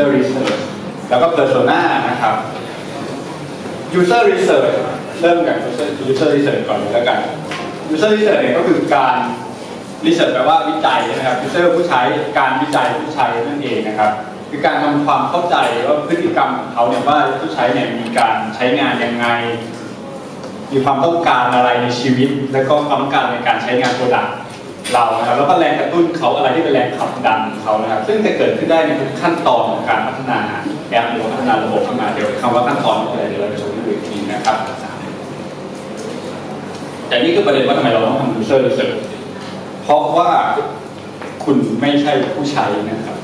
user research แล้วก็ persona นะครับ user research เริ่มจาก user user research ก่อนเลยแล้วกัน user research เนี่ยก็คือการ research แปลว่าวิจัยนะครับ user ผู้ใช้การวิจัยผู้ใช้นั่นเองนะครับ คือการทำความเข้าใจว่าพฤติกรรมของเขาเนี่ยว่าผู้ใช้เนี่ยมีการใช้งานยังไง มีความต้องการอะไรในชีวิต และก็ความต้องการในการใช้งานโปรดักต์ เรานะครับแล้วก็แรงกระตุ้นเขาอะไรที่เป็นแรงขับดันของเขานะครับ ซึ่งจะเกิดขึ้นได้ในทุกขั้นตอนของการพัฒนาแอปหรือพัฒนาระบบขึ้นมาเดี๋ยวคำว่าขั้นตอนคืออะไรเดี๋ยวเราจะชว์ให้ดูอีกทีนะครับแต่นี่คือประเด็นว่าทำไมเราต้องทำ user research เพราะว่าคุณไม่ใช่ผู้ใช้นะครับ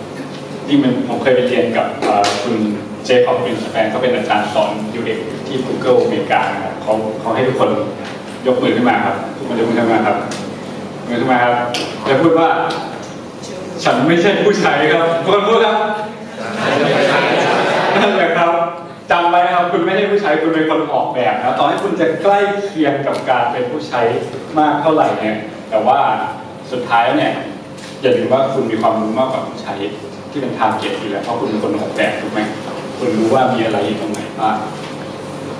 ที่มันผมเคยไปเรียนกับคุณเจคอบบินสแปนเขาเป็นอาจารย์สอน UX ที่ Google อเมริกานะครับเขาเขาให้ทุกคนยกมือขึ้นมาครับทุกคนยกมือขึ้นมาครับ ยกมือขึ้นมครับแล้วพูดว่า ฉันไม่ใช่ผู้ใช้ครับทุกคนพูดครับนั่นแหละครับจำไว้นะครับคุณไม่ใช่ผู้ใช้คุณเป็นคนออกแบบนะต่อให้คุณจะใกล้เคียงกับการเป็นผู้ใช้มากเท่าไหร่เนี่ย แต่ว่าสุดท้ายเนี่ยอย่าลืมว่าคุณมีความรู้มากกว่าผู้ใช้ที่เป็นทางเก็ตอยู่แล้วเพราะคุณเป็นคนออกแบบถูกไหมคุณรู้ว่ามีอะไรอยู่ตรงไหนบ้าง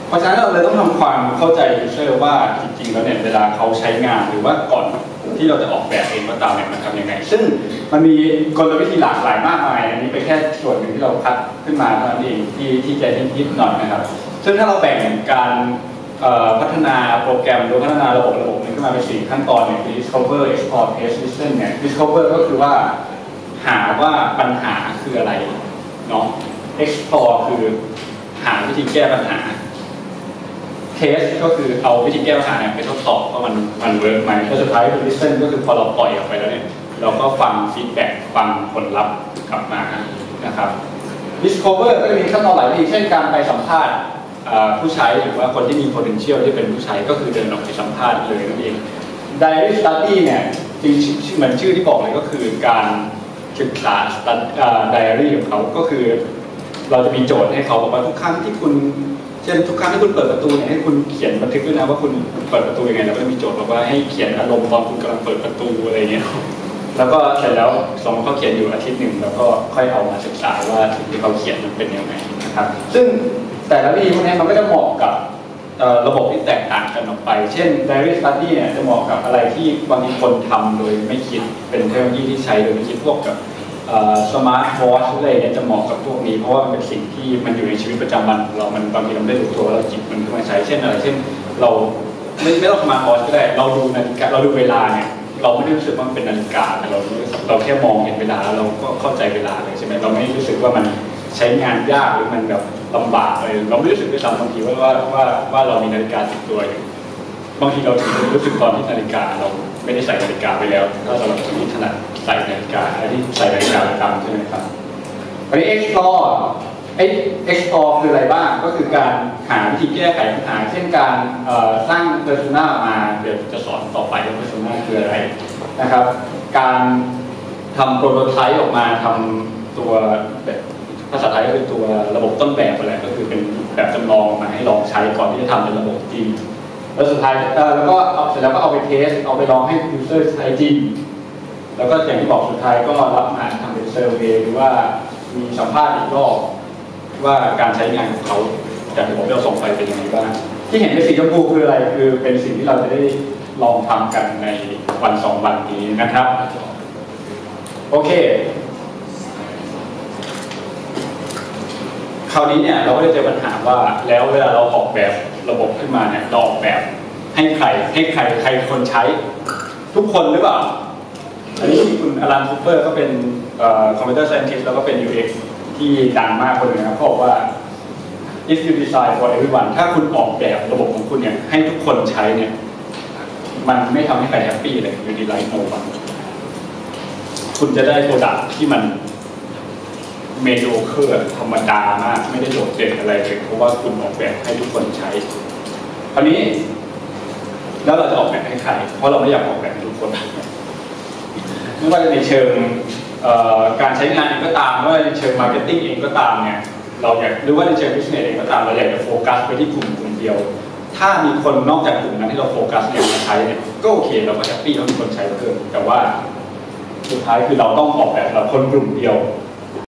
เพราะฉะนั้นเราเลยต้องทำความเข้าใจยูเซอว่าจริงๆแล้วเนี่ยเวลาเขาใช้งานหรือว่าก่อน ที่เราจะออกแบบเองก็ตามเนี่ยมันทำยังไง ซึ่งมันมีกลวิธีหลากหลายมากมาย อันนี้เป็นแค่ส่วนหนึ่งที่เราคัดขึ้นมาเท่านั้นเองที่ที่จะนิดหน่อยนะครับ ซึ่งถ้าเราแบ่งการพัฒนาโปรแกรมหรือพัฒนาระบบระบบนึงขึ้นมาเป็นสี่ขั้นตอนเนี่ย discover explore test listen เนี่ย discover ก็คือว่าหาว่าปัญหาคืออะไรเนาะ explore คือหาวิธีแก้ปัญหา test ก็คือเอาวิธีแก้ปัญหาเนี่ยไปทดสอบว่ามันมัน work ไหมแล้วสุดท้ายคือ listen ก็คือพอเราปล่อยออกไปแล้วเนี่ยเราก็ฟัง feedback ฟังผลลัพธ์กลับมานะครับ discover ก็จะมีขั้นตอนหลายวิธีเช่นการไปสัมภาษณ์ผู้ใช้หรือว่าคนที่มี potential ที่เป็นผู้ใช้ก็คือเดินออกไปสัมภาษณ์เลยนั่นเอง diary study เนี่ยจริงชื่อเหมือนชื่อที่บอกเลยก็คือการศึกษาไดอารี่ของเขาก็คือ เราจะมีโจทย์ให้เขาบอกว่าทุกครั้งที่คุณ เช่นทุกครั้งที่คุณเปิดประตูเนี่ยให้คุณเขียนบันทึกด้วยนะว่าคุณเปิดประตูยังไงแล้วก็มีโจทย์บอกว่าให้เขียนอารมณ์ตอนคุณกำลังเปิดประตูอะไรเงี้ยแล้วก็เสร็จแล้วสมมติเขาเขียนอยู่อาทิตย์หนึ่งแล้วก็ค่อยเอามาศึกษาว่าสิ่งที่เขาเขียนมันเป็นยังไงนะครับ ซึ่งแต่ละวิธีพวกนี้มันก็จะเหมาะกับระบบที่แตกต่างกันออกไป เช่น diary study เนี่ยจะเหมาะกับอะไรที่บางทีคนทำโดยไม่คิดเป็นเทคโนโลยีที่ใช้โดยไม่คิดพวกกับ สมาร์ทวอชอะไรเนี่ยจะเหมาะกับพวกนี้ เพราะว่ามันเป็นสิ่งที่มันอยู่ในชีวิตประจำวันเรา มันบางทีเราไม่ได้รู้ตัวเราจิบมันขึ้นมาใช้เช่นอะไร เช่น เราไม่ไม่ต้องสมาร์ทวอชก็ได้ เราดูนาฬิกาเราดูเวลาเนี่ยเราไม่ได้รู้สึกว่ามันเป็นนาฬิกาเราเราแค่มองเห็นเวลาเราก็เข้าใจเวลาเลยใช่ไหมเราไม่รู้สึกว่ามันใช้งานยากหรือมันแบบลำบากเลยเราไม่รู้สึกด้วยซ้ำบางทีว่าว่าว่าว่าเรามีนาฬิกาติดตัวอยู่ บางทีเราถึงรู้สึกตอนที่นาฬิกาเราไม่ได้ใส่นาฬิกาไปแล้วถ้าสำหรับคนที่ถนัดใส่นาฬิกาไอ้ที่ใส่นาฬิกาประจำใช่ไหมครับอันนี้ explore ไอ้ explore คืออะไรบ้างก็คือการหาวิธีแก้ไขปัญหาเช่นการสร้าง persona มาเดี๋ยวจะสอนต่อไปว่า persona คืออะไรนะครับ การทำโปรโตไทป์ออกมาทำตัวแบบภาษาไทยก็คือตัวระบบต้นแบบอะไรก็คือเป็นแบบจำลองมาให้ลองใช้ก่อนที่จะทำเป็นระบบจริง แล้วสุดท้ายเอ่อแล้วก็เอาเสร็จแล้วก็เอาไปเทส เอาไปลองให้ user ใช้จริง แล้วก็อย่างที่บอกสุดท้ายก็รับมาทำเป็นเซอร์เวย์หรือว่ามีสัมภาษณ์อีกรอบว่าการใช้งานของเขาจากที่ผมเราส่งไปเป็นยังไงบ้างที่เห็นเป็นสีชมพูคืออะไรคือเป็นสิ่งที่เราจะได้ลองทำกันในวันสองวันนี้นะครับ โอเค คราวนี้เนี่ยเราก็ได้เจอปัญหาว่าแล้วเวลาเราออกแบบระบบขึ้นมาเนี่ยเราออกแบบให้ใครให้ใครใครคนใช้ ทุกคนหรือเปล่า อันนี้คุณ Alan Cooper ก็เป็น computer scientist แล้วก็เป็น UX ที่ดังมากคนหนึ่งนะเขาบอกว่า if you design for everyone ถ้าคุณออกแบบระบบของคุณเนี่ยให้ทุกคนใช้เนี่ยมันไม่ทำให้ใคร happy เลย you delight no one คุณจะได้ product ที่มัน mediocre ธรรมดามากไม่ได้โดดเด่นอะไรเลยเพราะว่าคุณออกแบบให้ทุกคนใช้คราวนี้ แล้วเราจะออกแบบให้ใครเพราะเราไม่อยากออกแบบให้ทุกคนไม่ว่าจะในเชิงการใช้งานเองก็ตามไม่ว่าในเชิง marketing เองก็ตามเนี่ยเราอยากหรือว่าในเชิง business เองก็ตามเราอยากจะโฟกัสไปที่กลุ่มกลุ่มเดียว ถ้ามีคนนอกจากกลุ่มนั้นที่เราโฟกัสเนี่ยมาใช้เนี่ยก็โอเคเราก็ happy เรามีคนใช้เพิ่มแต่ว่าสุดท้ายคือเราต้องออกแบบเราคนกลุ่มเดียว